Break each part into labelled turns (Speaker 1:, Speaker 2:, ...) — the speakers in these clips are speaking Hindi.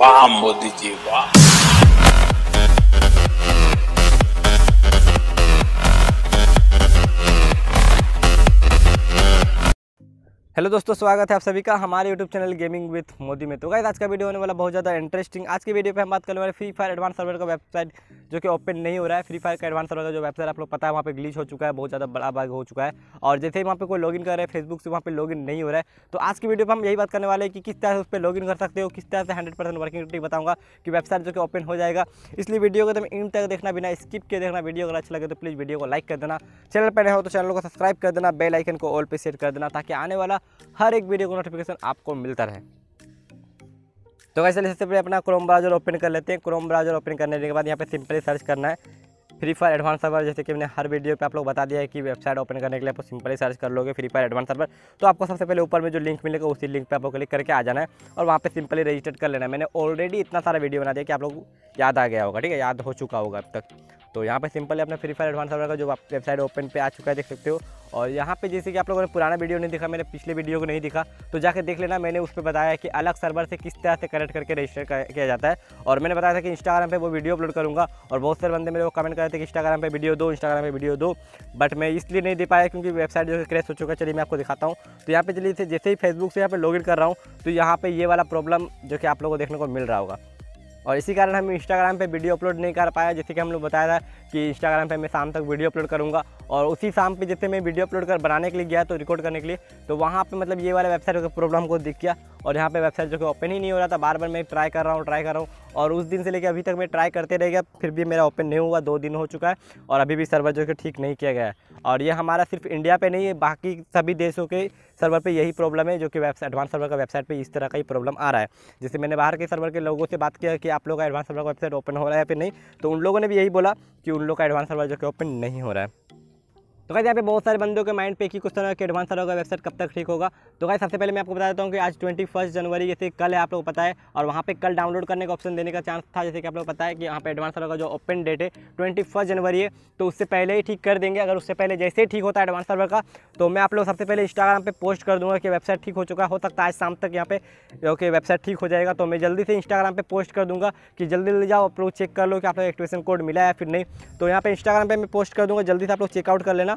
Speaker 1: वाह मोदी जी वाह।
Speaker 2: हेलो दोस्तों, स्वागत है आप सभी का हमारे YouTube channel gaming with Modi में। तो गाइस आज का वीडियो होने वाला बहुत ज़्यादा इंटरेस्टिंग आज की वीडियो पे हम बात करने वाले फ्री फायर एडवांस सर्वर का वेबसाइट जो कि ओपन नहीं हो रहा है। फ्री फायर का एडवांस सर्वर का जो वेबसाइट आप लोग पता है, वहाँ पे ग्लिच हो चुका है, बहुत ज़्यादा बड़ा बाग हो चुका है। और जैसे ही वहाँ पर कोई लॉगिन कर रहे हैं फेसबुक से वहाँ पे लॉगिन नहीं हो रहा है तो आज की वीडियो पर हम यही बात करने वाले हैं कि किस तरह से उस पर लॉगिन कर सकते हो, किस तरह से हंड्रेड वर्किंग ट्रिक बताऊँगा कि वेबसाइट जो कि ओपन हो जाएगा। इसलिए वीडियो को एकदम इन तक देखना, बिना स्किप के देखना वीडियो अगर अच्छा लगे तो प्लीज़ वीडियो को लाइक कर देना। चैनल पर नए हो तो चैनल को सब्सक्राइब कर देना बेल आइकन को ऑल पर सेट कर देना, ताकि आने वाला हर एक वीडियो का नोटिफिकेशन आपको मिलता रहे। तो वैसे सबसे पहले अपना क्रोम ब्राउज़र ओपन कर लेते हैं। क्रोम ब्राउज़र ओपन करने के बाद यहाँ पे सिंपली सर्च करना है। फ्री फायर एडवांस सर्वर जैसे कि मैंने हर वीडियो पे आप लोग बता दिया है कि वेबसाइट ओपन करने के लिए आप सिंपली सर्च कर लोगे फ्री फायर एडवांस सर्वर तो आपको सबसे पहले ऊपर में जो लिंक मिलेगा, उसी लिंक पे आपको क्लिक करके आ जाना है और वहाँ पे सिंपली रजिस्टर कर लेना है। मैंने ऑलरेडी इतना सारा वीडियो बना दिया कि आप लोग याद आ गया होगा, ठीक है? याद हो चुका होगा अब तक। तो यहाँ पे सिंपली अपना फ्री फायर एडवांस का जो आप वेबसाइट ओपन पे आ चुका है, देख सकते हो। और यहाँ पे जैसे कि आप लोगों ने पुराना वीडियो नहीं दिखा मैंने पिछले वीडियो को नहीं दिखा तो जाके देख लेना। मैंने उस पर बताया कि अलग सर्वर से किस तरह से कनेक्ट करके रजिस्टर किया जाता है। और मैंने बताया था कि इंस्टाग्राम पर वो वीडियो अपलोड करूँगा, और बहुत सारे बंदे मेरे को कमेंट कर रहे थे कि इंस्टाग्राम पर वीडियो दो इंस्टाग्राम पर वीडियो दो। बट मैं इसलिए नहीं दे पाया क्योंकि वेबसाइट जो है क्रैश हो चुका है। चलिए मैं आपको दिखाता हूँ। तो यहाँ पे चलिए जैसे ही फेसबुक से यहाँ पे लॉगिन कर रहा हूँ तो यहाँ पर ये वाला प्रॉब्लम जो कि आप लोगों को देखने को मिल रहा होगा। और इसी कारण हम इंस्टाग्राम पे वीडियो अपलोड नहीं कर पाया जैसे कि हम लोग बताया था कि इंस्टाग्राम पे मैं शाम तक वीडियो अपलोड करूँगा और उसी शाम पे जैसे मैं वीडियो अपलोड कर बनाने के लिए गया तो रिकॉर्ड करने के लिए तो वहाँ पे मतलब ये वाला वेबसाइट का प्रॉब्लम को दिख गया और यहाँ पे वेबसाइट जो कि ओपन ही नहीं हो रहा था, बार बार मैं ट्राई कर रहा हूँ ट्राई कर रहा हूँ और उस दिन से लेकर अभी तक मैं ट्राई करते रह गया, फिर भी मेरा ओपन नहीं हुआ, दो दिन हो चुका है और अभी भी सर्वर जो कि ठीक नहीं किया गया है। और ये हमारा सिर्फ़ इंडिया पे नहीं है बाकी सभी देशों के सर्वर पे यही प्रॉब्लम है जो कि वेबसाइट एडवांस सर्वर का वेबसाइट पे इस तरह का ही प्रॉब्लम आ रहा है। जैसे मैंने बाहर के सर्वर के लोगों से बात किया कि आप लोग का एडवांस सर्वर का वेबसाइट ओपन हो रहा है या फिर नहीं तो उन लोगों ने भी यही बोला कि उन लोग का एडवांस सर्वर जो कि ओपन नहीं हो रहा है। तो कहते यहाँ पे बहुत सारे बंदों के माइंड पे एक ही क्वेश्चन है कि एडवांस सर्वर का वेबसाइट कब तक ठीक होगा। तो गाइस, सबसे पहले मैं आपको बता देता हूँ कि आज ट्वेंटी फ़र्स्ट जनवरी, जैसे कल है, आप लोग पता है, और वहाँ पे कल डाउनलोड करने का ऑप्शन देने का चांस था, जैसे कि आप लोग पता है कि यहाँ पे एडवांस सर्वर का जो ओपन डेट है ट्वेंटी जनवरी है तो उससे पहले ही ठीक कर देंगे। अगर उससे पहले जैसे ही ठीक होता है एडवांस सर्वर का तो मैं आप लोग सबसे पहले इंस्टाग्राम पर पोस्ट कर दूँगा कि वेबसाइट ठीक हो चुका हो सकता है आज शाम तक यहाँ पे, ओके वेबसाइट ठीक हो जाएगा। तो मैं जल्दी से इंस्टाग्राम पर पोस्ट कर दूँगा कि जल्दी जल्दी जाओ, आप लोग चेक कर लो कि आप लोग एक्टिवेशन कोड मिला है फिर नहीं। तो यहाँ पर इंस्टाग्राम पर मैं पोस्ट कर दूँगा, जल्दी से आप लोग चेकआउट कर लेना।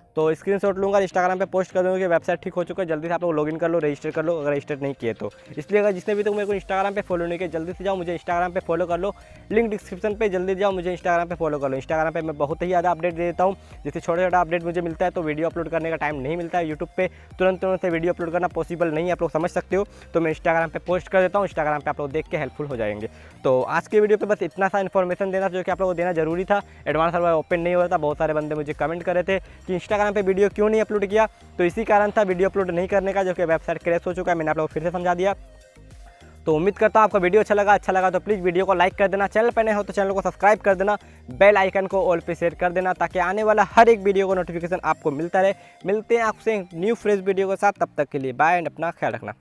Speaker 2: तो स्क्रीन स्क्रीनशॉट लूँगा इंस्टाग्राम पे पोस्ट कर दूँगा कि वेबसाइट ठीक हो चुका है, जल्दी से आप लोग लॉगिन कर लो रजिस्टर कर लो, अगर रजिस्टर नहीं किए तो। इसलिए अगर जिसने भी तो मेरे को इंस्टाग्राम पे फॉलो नहीं किया, जल्दी से जाओ, मुझे इंस्टाग्राम पे फॉलो कर लो। लिंक डिस्क्रिप्शन पे जल्दी जाओ, मुझे इंस्टाग्राम पे फॉलो कर लो। इंस्टाग्राम पे मैं बहुत ही ज़्यादा अपडेट दे देता हूँ जैसे छोटा छोटा अपडेट मुझे मिलता है तो वीडियो अपलोड करने का टाइम नहीं मिलता है यूट्यूब पर तुरंत तुरंत से वीडियो अपलोड करना पॉसिबल नहीं है, आप लोग समझ सकते हो। तो मैं इंस्टाग्राम पर पोस्ट कर देता हूँ इंस्टाग्राम पर आप लोग देख के हेल्पफुल हो जाएँगे। तो आज के वीडियो पर बस इतना सा इन्फॉर्मेशन देना, जो कि आप लोगों को देना ज़रूरी था। एडवांस सर्वर ओपन नहीं हो रहा था, बहुत सारे बंदे मुझे कमेंट कर रहे थे कि इंस्टाग्राम पर वीडियो क्यों नहीं अपलोड किया? तो इसी कारण था वीडियो अपलोड नहीं करने का, जो कि वेबसाइट क्रैश हो चुका है, मैंने आप लोग फिर से समझा दिया। तो उम्मीद करता हूँ आपका वीडियो अच्छा लगा। अच्छा लगा तो प्लीज़ वीडियो को लाइक कर देना। चैनल पर नए हो तो चैनल को सब्सक्राइब कर देना। बेल आइकन को ऑल पे शेयर कर देना, ताकि आने वाला हर एक वीडियो को नोटिफिकेशन आपको मिलता रहे। मिलते हैं आपसे न्यू फ्रेश वीडियो के साथ। तब तक के लिए बाय एंड अपना ख्याल रखना।